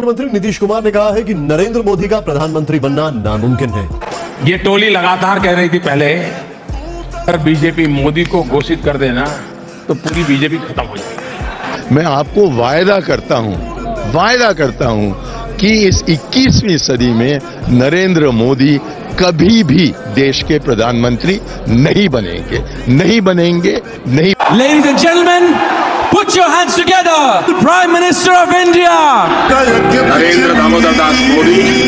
मुख्यमंत्री नीतीश कुमार ने कहा है कि नरेंद्र मोदी का प्रधानमंत्री बनना नामुमकिन है। ये टोली लगातार कह रही थी पहले अगर बीजेपी मोदी को घोषित कर देना तो पूरी बीजेपी खत्म हो जाएगी। मैं आपको वायदा करता हूँ वायदा करता हूँ कि इस 21वीं सदी में नरेंद्र मोदी कभी भी देश के प्रधानमंत्री नहीं बनेंगे। नहीं बनेंगे नहीं Ladies and gentlemen, Prime Minister of India. Narendra Damodar Das Modi.